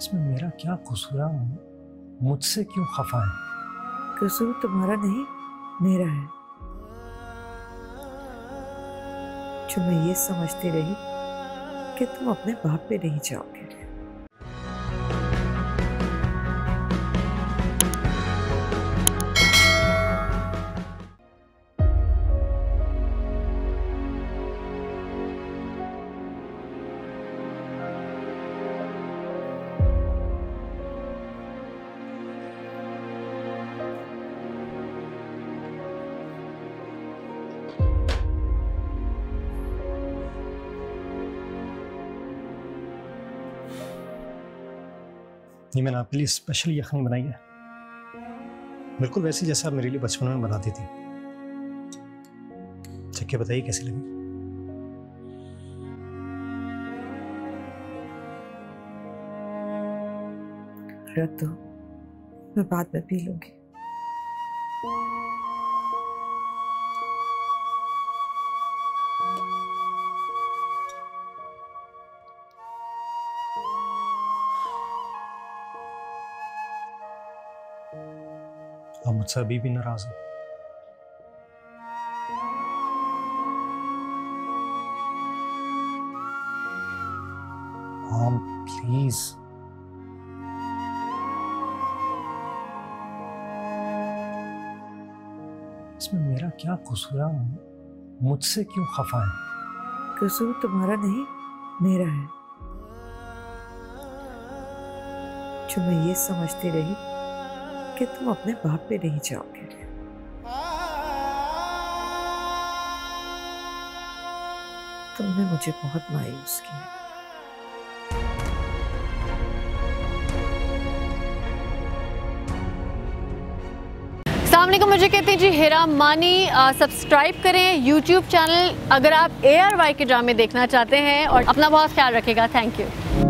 इसमें मेरा क्या कसूर है? मुझसे क्यों खफा है? कसूर तुम्हारा नहीं, मेरा है। जो मैं ये समझती रही कि तुम अपने बाप पे नहीं जाओगे। ये मैंने आपके लिए स्पेशल यखनी बनाई है। बिल्कुल वैसी जैसा आप मेरे लिए बचपन में बनाती थी। चक्के बताइए कैसी लगी? दो मैं बाद में पी लूँगी। आप मुझसे अभी भी नाराज़ हो हाँ प्लीज़ इसमें मेरा क्या कसूर है मुझसे क्यों खफा है कसूर तुम्हारा नहीं मेरा है जो मैं ये समझती रही कि तुम अपने बाप पे नहीं जाओगे। तुमने मुझे बहुत मायूस किया। मुझे कहते हैं, जी, हेरा मानी सब्सक्राइब करें यूट्यूब चैनल अगर आप ए आर वाई के ड्रामे देखना चाहते हैं और अपना बहुत ख्याल रखेगा। Thank you